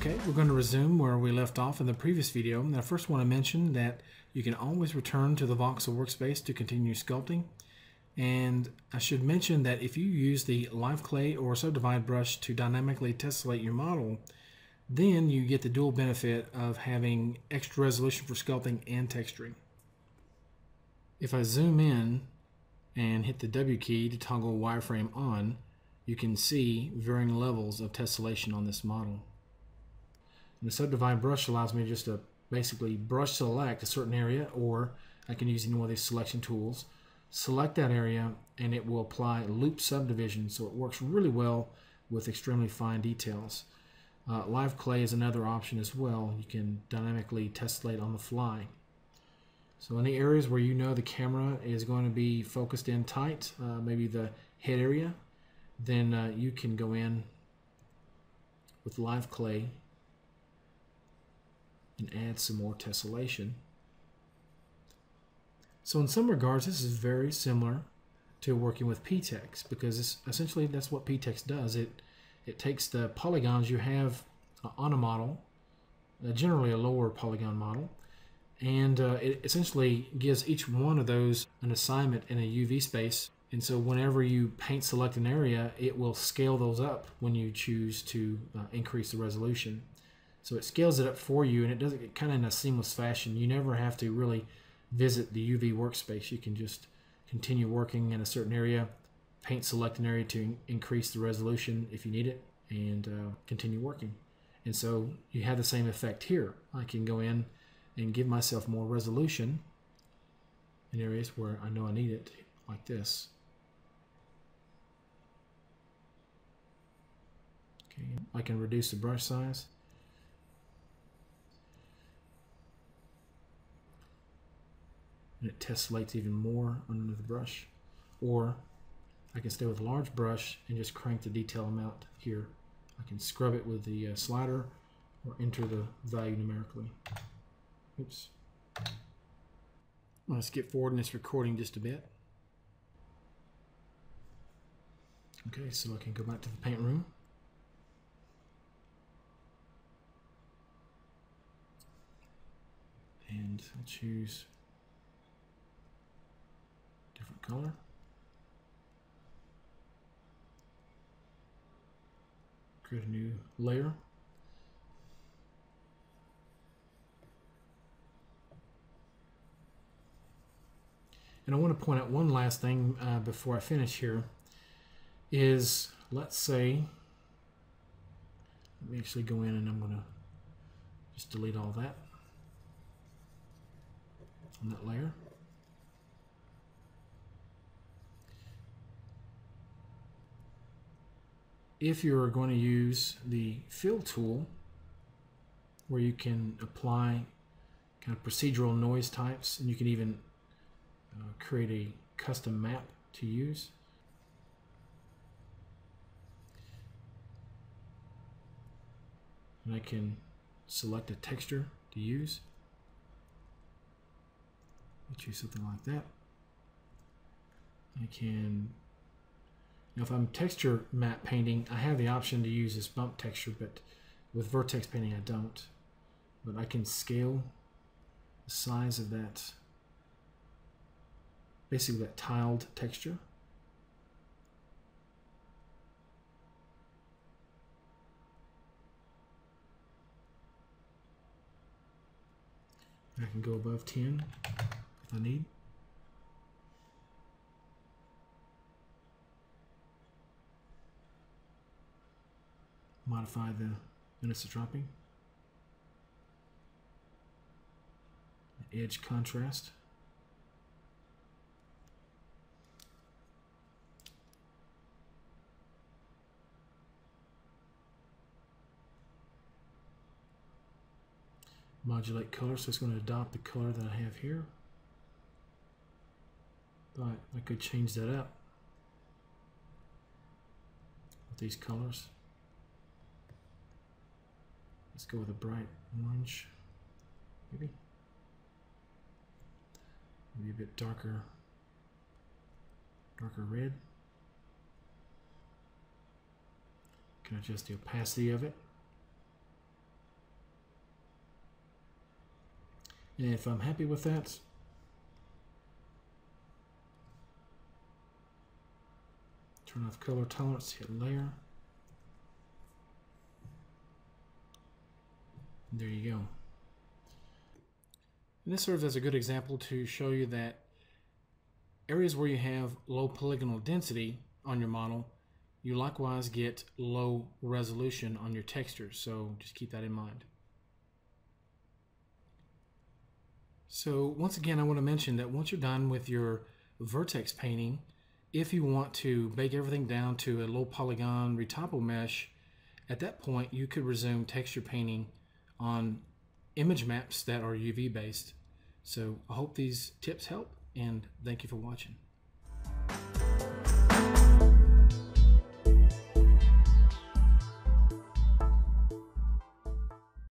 going to resume where we left off in the previous video. And I first want to mention that you can always return to the voxel workspace to continue sculpting. And I should mention that if you use the live clay or subdivide brush to dynamically tessellate your model, then you get the dual benefit of having extra resolution for sculpting and texturing. If I zoom in and hit the W key to toggle wireframe on, you can see varying levels of tessellation on this model. And the subdivide brush allows me just to basically brush select a certain area or I can use any one of these selection tools select that area and it will apply loop subdivision so it works really well with extremely fine details. Uh, live clay is another option as well. You can dynamically tessellate on the fly. So any areas where you know the camera is going to be focused in tight, uh, maybe the head area, then uh, you can go in with live clay and add some more tessellation. So in some regards, this is very similar to working with PTEX because essentially that's what PTEX does. It it takes the polygons you have uh, on a model, uh, generally a lower polygon model, and uh, it essentially gives each one of those an assignment in a UV space. And so whenever you paint select an area, it will scale those up when you choose to uh, increase the resolution. So it scales it up for you, and it does it kind of in a seamless fashion. You never have to really visit the UV workspace. You can just continue working in a certain area, paint select an area to increase the resolution if you need it, and uh, continue working. And so you have the same effect here. I can go in and give myself more resolution in areas where I know I need it, like this. Okay, I can reduce the brush size. And it tessellates even more under the brush. Or I can stay with a large brush and just crank the detail amount here. I can scrub it with the uh, slider or enter the value numerically. Oops. I'm going to skip forward in this recording just a bit. Okay, so I can go back to the paint room. And I'll choose color. Create a new layer. And I want to point out one last thing uh, before I finish here is let's say let me actually go in and I'm going to just delete all that on that layer. If you're going to use the fill tool where you can apply kind of procedural noise types and you can even uh, create a custom map to use. And I can select a texture to use. I choose something like that. I can now if I'm texture matte painting, I have the option to use this bump texture, but with vertex painting I don't. But I can scale the size of that, basically that tiled texture. I can go above 10 if I need. Modify the anisotropic, edge contrast. Modulate color, so it's going to adopt the color that I have here. But I could change that up with these colors. Let's go with a bright orange, maybe. Maybe a bit darker, darker red. Can adjust the opacity of it. And if I'm happy with that, turn off color tolerance, hit layer. There you go. And this serves as a good example to show you that areas where you have low polygonal density on your model, you likewise get low resolution on your textures. So just keep that in mind. So once again, I want to mention that once you're done with your vertex painting, if you want to bake everything down to a low polygon retopo mesh, at that point you could resume texture painting on image maps that are UV based. So I hope these tips help and thank you for watching.